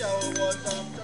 ìjà ò wọ̀ tán.